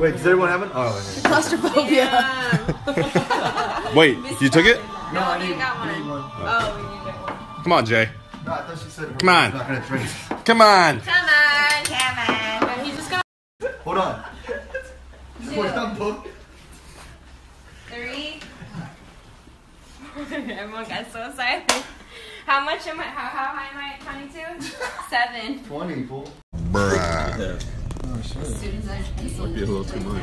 Wait, does everyone have it? Oh, okay. Claustrophobia. Wait, you took it? No, I need got one. Oh, we need one. Come on, Jay. No, I thought she said her Come on. not gonna drink. Come on. Come on, come on. He just got Hold on. Wait, three. Everyone got so excited. How much am I? How, how high am I at counting to? Seven. 20, fool. Bruh. Students are Might be a little too much.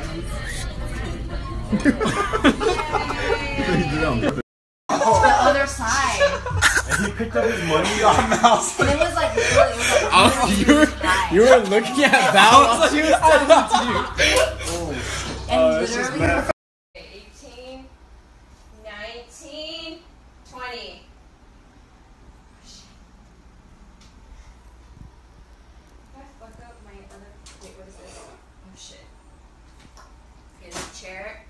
The other side. And he picked up his money. And it was like literally, it was like. Oh, you were, you were looking at Val while she was talking to you. And literally. 18, 19, 20. Fuck up my other. Wait, what is this? Oh shit. Get a chair.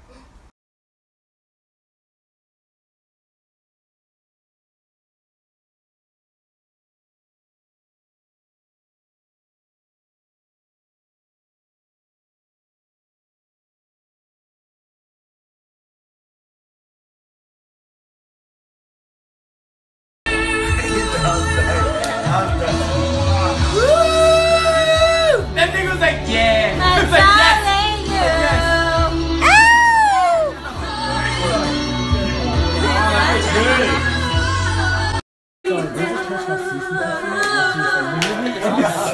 That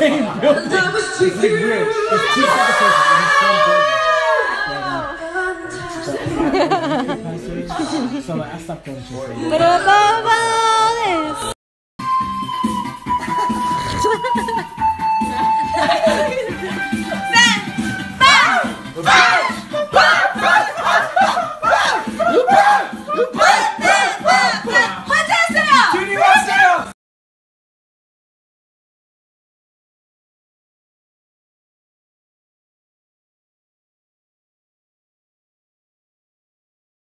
same building. Was too it's like. It's two separate places. So I stopped going to But above all this.